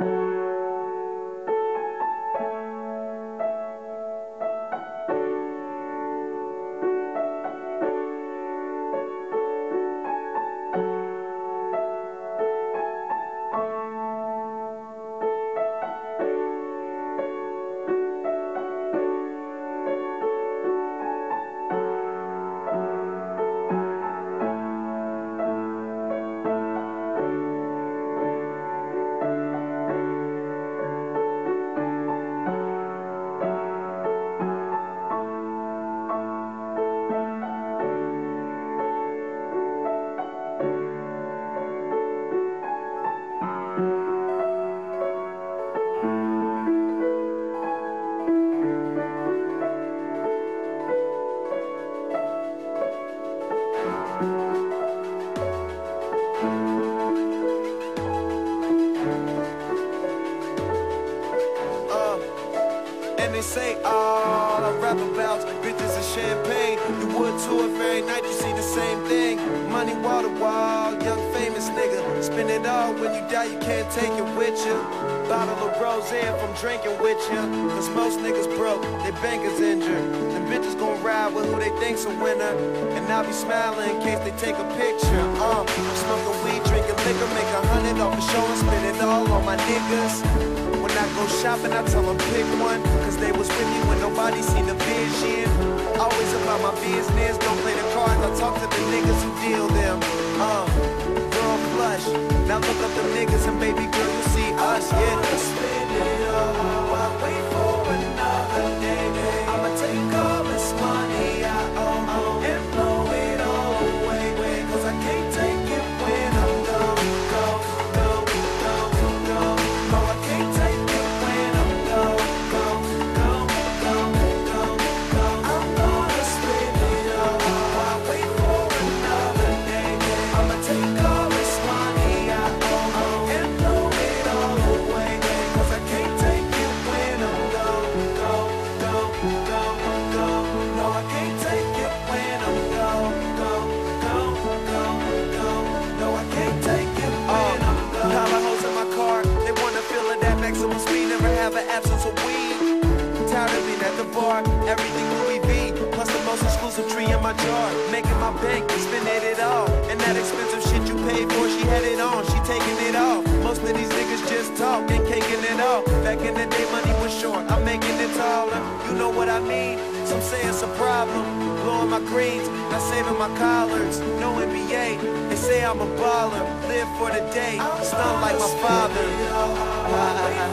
Uh, and Uh, they say all I rap about bitches and champagne. You would too if every night you see the same thing. Money to wall, young famous nigga. Spend it all when you die, you can't take it with you. Bottle of rose if I'm drinking with you. Cause most niggas broke, bank is injured. Gon' ride with who they think's a winner. And I'll be smiling in case they take a picture. Uh, I'm smoking weed, drinking liquor, make a hundred off the show and spend it all on my niggas. When I go shopping, I tell them pick one. Cause they was with me when nobody seen the vision. Always about my business, don't play the cards. I talk to the niggas who deal them. Uh, girl flush. Now look up the niggas and baby girl, you see us, yeah. Maximum speed, never have an absence of weed. Tired of being at the bar, everything Louis V. Plus the most exclusive tree in my jar. Making my bank, spending it all. And that expensive shit you paid for, she had it on, she taking it off. Most of these niggas just talk and caking it off. Back in the day, money was short, I'm making it taller. You know what I mean? Some say it's a problem. Blowing my greens, not saving my collards. No NBA, they say I'm a baller. Live for the day, stunned like my father.